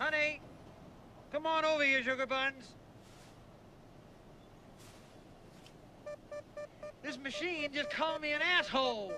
Honey, come on over here, sugar buns. This machine just called me an asshole.